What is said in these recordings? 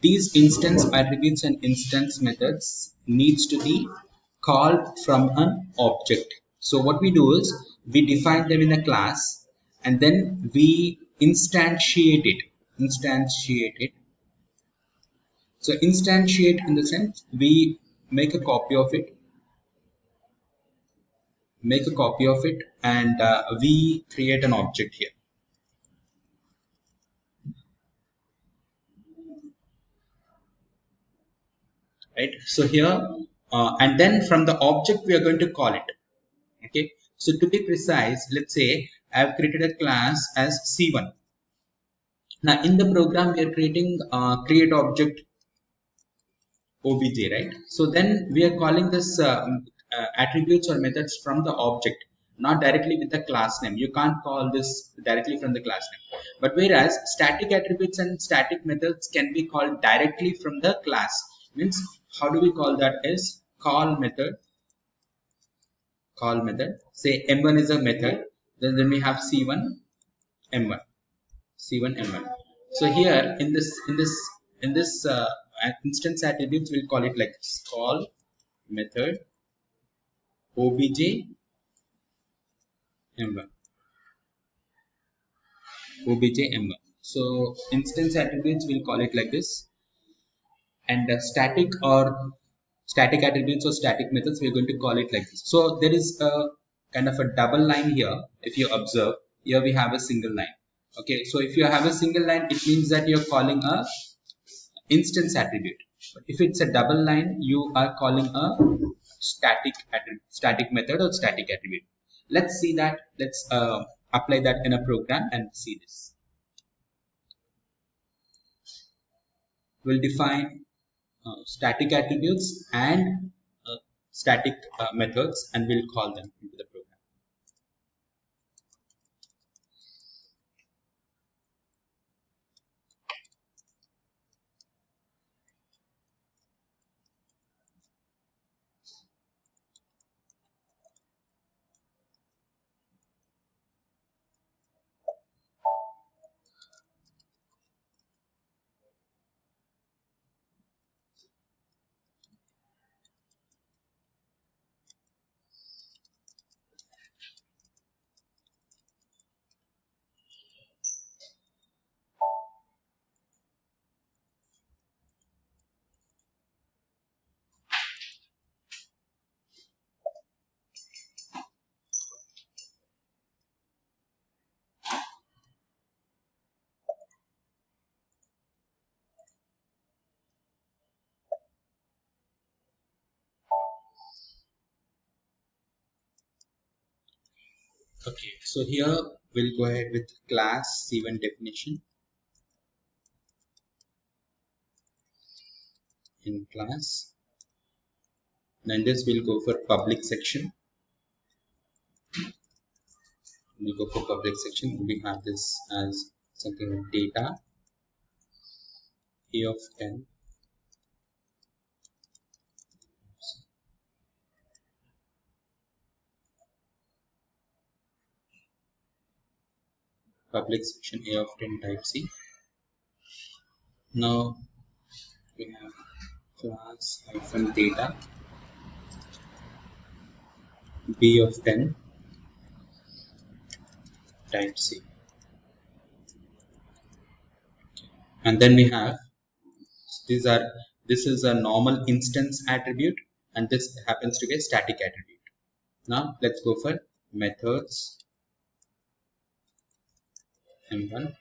these instance attributes and instance methods needs to be called from an object. So what we do is we define them in a class and then we instantiate it. Instantiate it. So instantiate in the sense we make a copy of it make a copy of it and uh, we create an object here right? So here uh, and then from the object we are going to call it okay? So to be precise let's say i have created a class as c1 now in the program we are creating uh, create object obj right? So then we are calling this uh, uh, attributes or methods from the object not directly with the class name. You can't call this directly from the class name. But whereas static attributes and static methods can be called directly from the class means how do we call that is call method? Call method. Say m1 is a method. Then then we have c1 m1 c1 m1 so here in this in this in this uh, instance attributes we'll call it like call method obj m1 obj m1 so instance attributes we'll call it like this and uh, static or static attributes or static methods we're going to call it like this. So there is a kind of a double line here if you observe. Here we have a single line. Okay so if you have a single line it means that you're calling a instance attribute. But if it's a double line you are calling a static attribute static method or static attribute. Let's see that. Let's uh, apply that in a program and see this. We'll define static attributes and uh, static uh, methods and we'll call them into the program okay so here we'll go ahead with class c1 definition. In class then this will go for public section. We'll go for public section. We have this as something like data a of 10 public section A of 10 type C. Now we have class hyphen data B of 10 type C. And then we have these are this is a normal instance attribute and this happens to be a static attribute. Now let's go for methods m1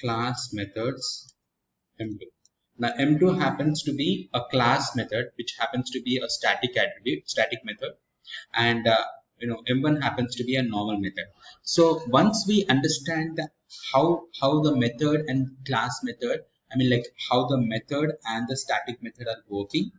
class methods m2 now m2 happens to be a class method which happens to be a static attribute static method. And uh, you know m1 happens to be a normal method. So once we understand how how the method and class method i mean like how the method and the static method are working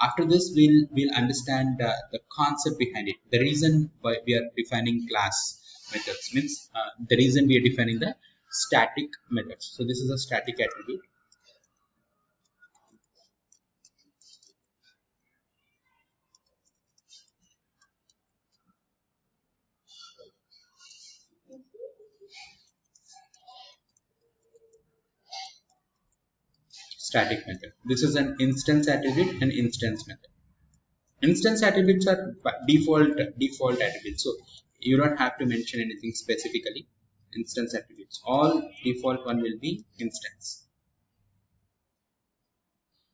after this we'll we'll understand uh, the concept behind it the reason why we are defining class methods means uh, the reason we are defining the static methods so this is a static attribute static method. This is an instance attribute and instance method. Instance attributes are default default attributes. So you don't have to mention anything specifically. Instance attributes. All default one will be instance.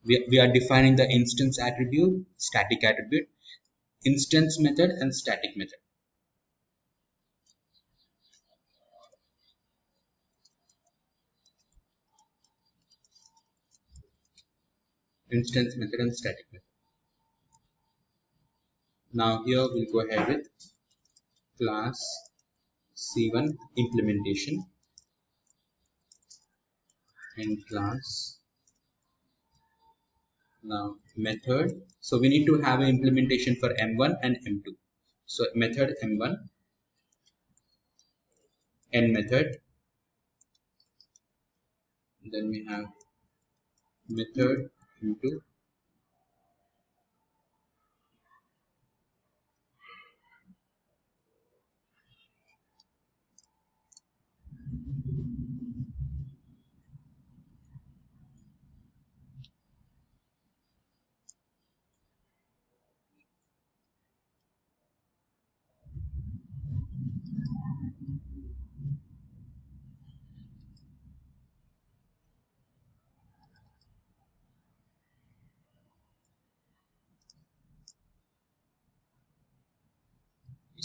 We, we are defining the instance attribute, static attribute, instance method and static method. instance method and static method. Now here we'll go ahead with class C1 implementation and class now method. So we need to have an implementation for m1 and m2 so method m1 and method. Then we have method into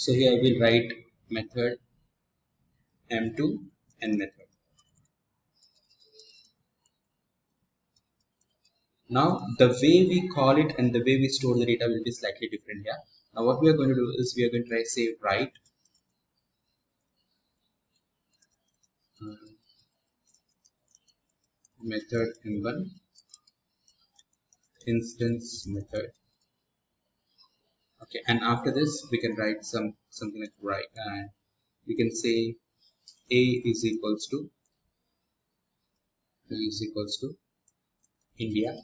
so here we'll write method m2 and method. Now the way we call it and the way we store the data will be slightly different here. Now what we are going to do is we are going to try say write uh, method m1 instance method okay and after this we can write some something like right and we can say a is equals to a is equals to India.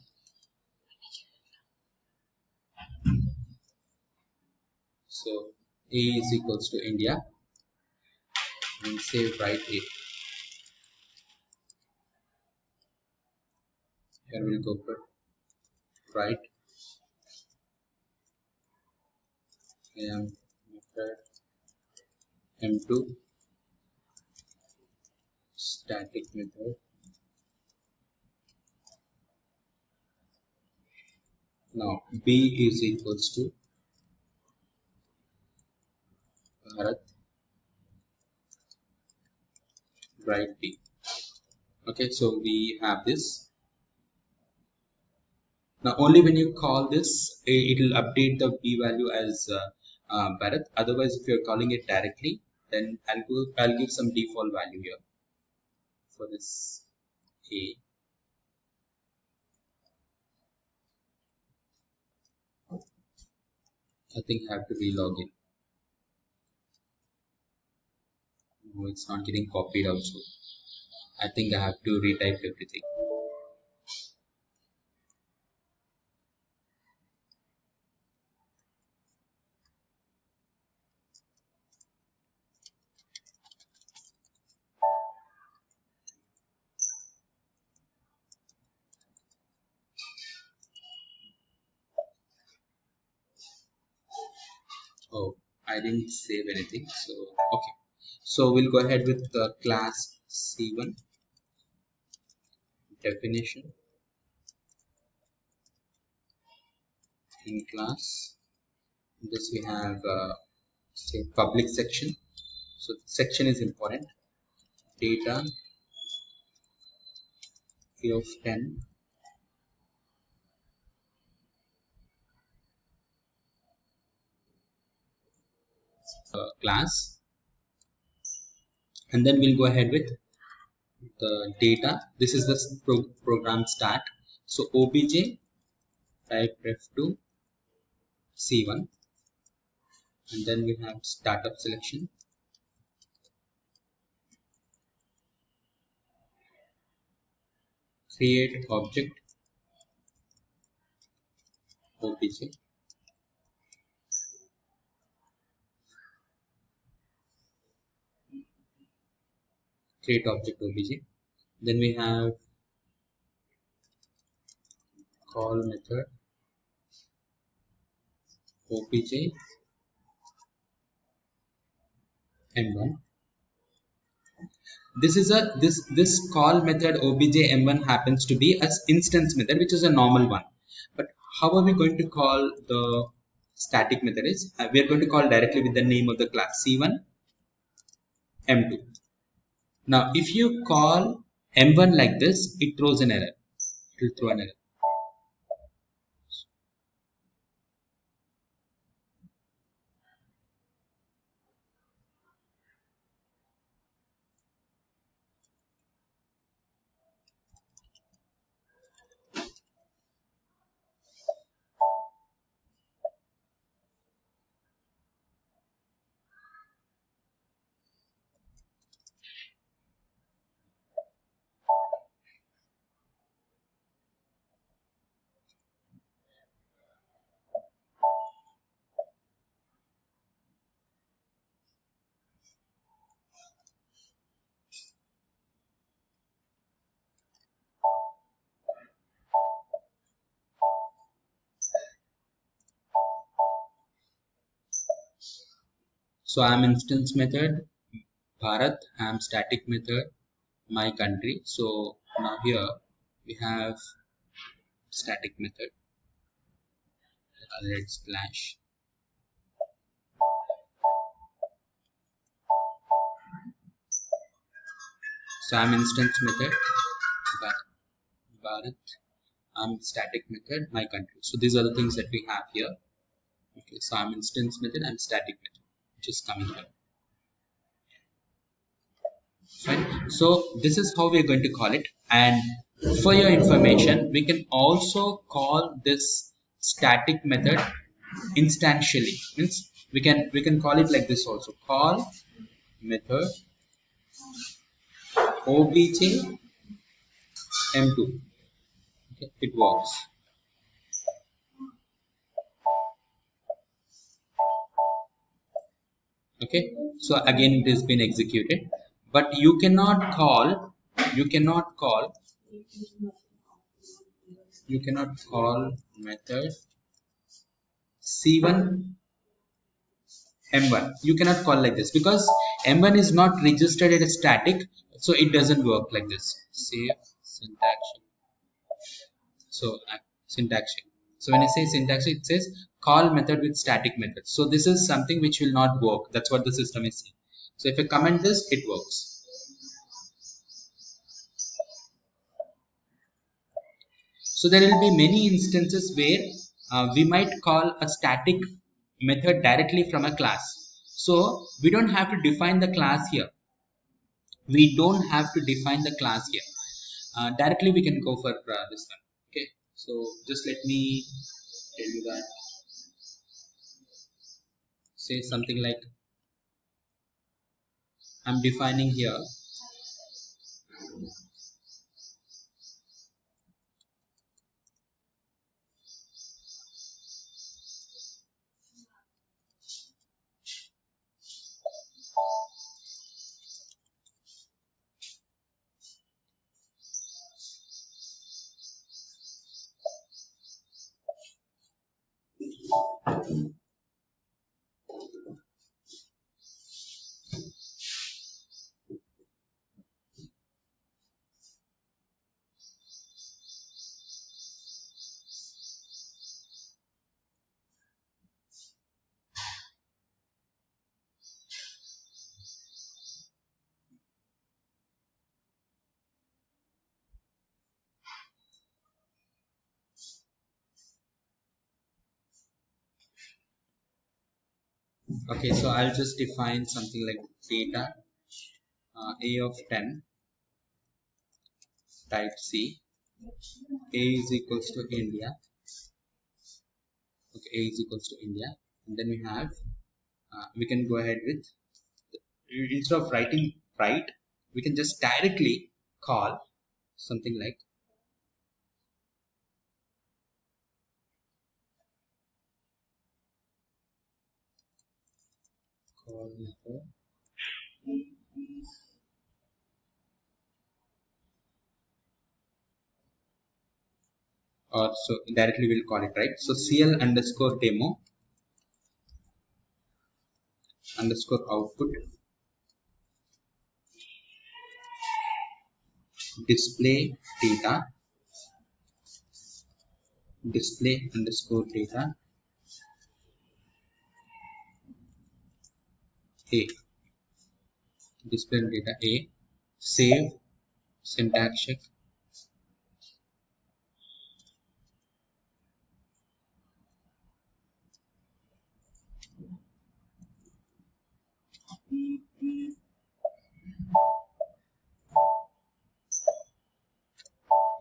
So a is equals to India. And say write a. Here we'll go for write m method m2 static method. Now b is equals to Bharat write b okay so we have this. Now only when you call this it will update the b value as uh, uh, Bharat. Otherwise, if you're calling it directly, then I'll go, I'll give some default value here for this A. I think I have to relog in. No, it's not getting copied also. I think I have to retype everything. Didn't save anything so okay. So we'll go ahead with the class c1 definition. In class this we have uh, say public section. So section is important. Data of 10 uh, class. And then we'll go ahead with the data. This is the pro program start. So obj type ref to c1 and then we have start-of-selection. Create object obj create object obj then we have call method obj m1 this is a this this call method obj m1 happens to be as instance method which is a normal one. But how are we going to call the static method is uh, we are going to call directly with the name of the class c1 m2 now if you call m1 like this it throws an error. It will throw an error So I'm instance method, Bharat, I'm static method, my country. So now here we have static method, red splash. So I'm instance method, Bharat, I'm static method, my country. So these are the things that we have here. Okay, so I'm instance method, I'm static method which is coming here. Fine so this is how we are going to call it. And for your information we can also call this static method instantially. Means we can we can call it like this also. Call method obj m2 okay, it works okay? So again it has been executed. But you cannot call you cannot call you cannot call method c1 m1 you cannot call like this because m1 is not registered as static so it doesn't work like this. Save syntax. So uh, syntax so when I say syntax, it says call method with static method. So this is something which will not work. That's what the system is saying. So if I comment this, it works. So there will be many instances where uh, we might call a static method directly from a class. So we don't have to define the class here. We don't have to define the class here. Uh, directly we can go for uh, this one so just let me tell you that. Say something like I'm defining here okay so I'll just define something like data uh, a of 10 type C. A is equals to India. Okay a is equals to India. And then we have uh, we can go ahead with instead of writing write we can just directly call something like or so directly we'll call it right? So cl underscore demo underscore output display data display underscore data a. Display data a. Save. Syntax check.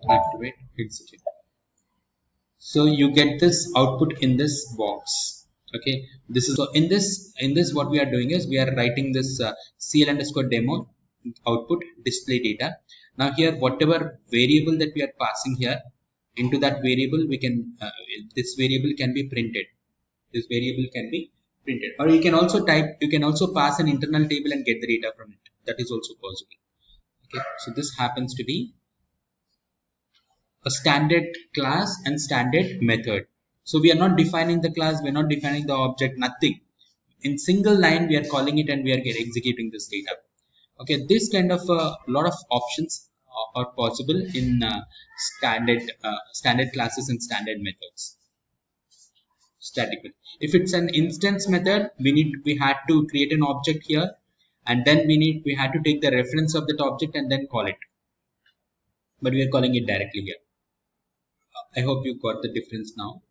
Activate. Execute so you get this output in this box okay this is so in this in this what we are doing is we are writing this uh, cl underscore demo output display data. Now here whatever variable that we are passing here into that variable we can uh, this variable can be printed. This variable can be printed. Or you can also type you can also pass an internal table and get the data from it. That is also possible. Okay so this happens to be a standard class and standard method so we are not defining the class we are not defining the object nothing. In single line we are calling it and we are executing this data. Okay this kind of a uh, lot of options are possible in uh, standard uh, standard classes and standard methods. Static if it's an instance method we need we had to create an object here and then we need we had to take the reference of that object and then call it. But we are calling it directly here. I hope you got the difference now